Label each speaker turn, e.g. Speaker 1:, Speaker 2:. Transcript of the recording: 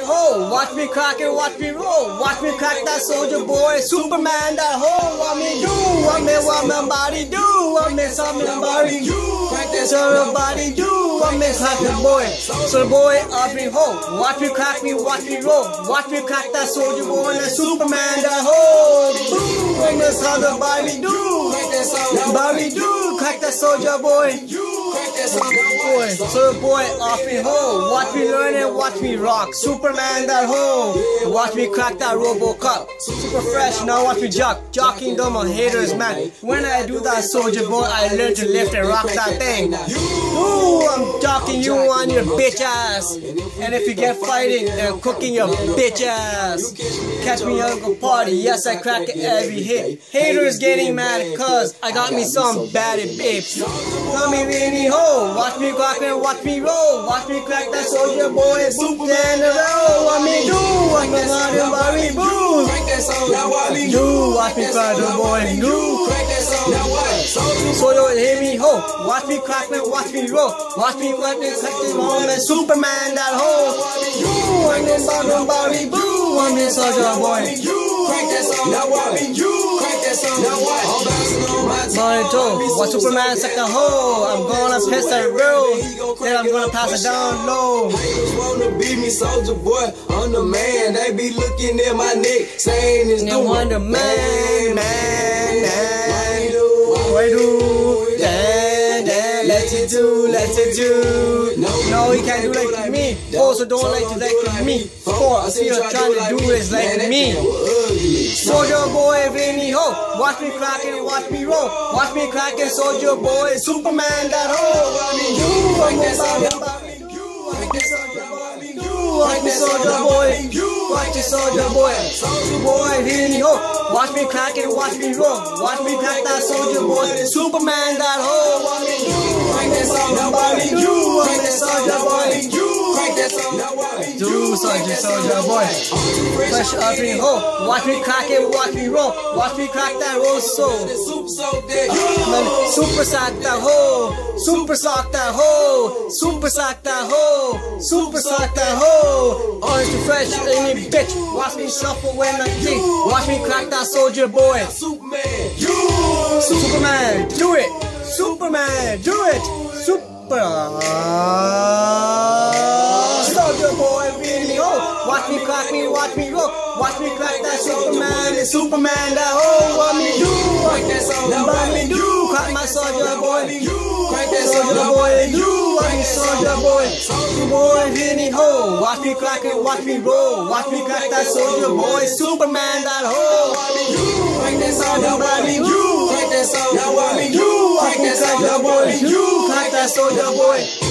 Speaker 1: Ho, watch me crack and watch me roll. Watch me crack that Soulja Boy, Superman that ho. What me do? What me what my body do? What me something body do? Crack that soldier body do? What me crack the boy? So boy up me ho. Watch me crack me, watch me roll. Watch me crack that Soulja Boy, that Superman that ho. Boom, what me soldier body do? Body do? Crack that Soulja Boy. Boy, so boy, off me ho. Watch me learn and watch me rock. Superman that ho. Watch me crack that Robocop. Super fresh, now watch me jock. Jocking them on haters, man. When I do that Soulja Boy, I learn to lift and rock that thing. Ooh, I'm jocking you on your bitch ass. And if you get fighting, then cooking your bitch ass. Catch me a party, yes, I crack every hit. Haters getting mad cause I got me some bad babes. Tell me really ho, watch me crack and watch me roll. Watch me crack that Soulja Boy, boop down the road. What me do? What me worry boo? Do watch me crack the boy, do. So you hear me ho, watch me crack and watch me roll. Watch me crack and crack the bomb and Superman that ho. Do want me bottom body boo? Want me Soulja Boy?
Speaker 2: Crank that song, now what? Crank that song, now what? On
Speaker 1: what Superman suck the hole? I'm gonna piss that real, then I'm gonna pass it down low.
Speaker 2: Haters wanna be me, Soulja Boy. I'm the man. They be looking at my neck, saying it's
Speaker 1: No
Speaker 2: new.
Speaker 1: wonder man, man, man.
Speaker 2: Why
Speaker 1: Why do? Let it do, let it do. No, he can't do like me. Also, don't like to like me. For I feel trying to do is like me. Soulja Boy, Vinny ho. Watch me crack and watch me roll. Watch me crack and Soulja Boy, Superman that ho. What me do? I'm about me. Watch me Soulja Boy, do. Watch me Soulja Boy. Soulja Boy. Soulja Boy, Vinny ho. Watch me crack and watch me roll. Watch me crack that Soulja Boy, Superman that ho. What me do? Soldier, Soulja Boy. Fresh up me ho. Watch me crack it, watch me roll. Watch me crack that roll so. Man, super sock that hoe, super sock that hoe, super sock that hoe, super sock that hoe. Orange to fresh in me bitch. Watch me shuffle when I think. Watch me crack that Soulja Boy.
Speaker 2: Superman. You.
Speaker 1: Superman, do it. Superman, do it. Super. Soulja Boy, really ho. Watch me crack me, watch me roll. Watch me crack that Superman, it's Superman that ho. What me do?
Speaker 2: Crank that song, now
Speaker 1: What me do? Crack my Soulja Boy.
Speaker 2: Crank that Soulja
Speaker 1: Boy, do what me Soulja Boy. Soulja Boy, Vinny ho. Watch me crack it, watch me roll. Watch me crack that Soulja Boy. Superman that ho.
Speaker 2: Crank that song, now what?
Speaker 1: Somebody do.
Speaker 2: Crank that song, now what?
Speaker 1: Do what
Speaker 2: Crank
Speaker 1: me
Speaker 2: that
Speaker 1: crack that boy. Do crack that Soulja Boy.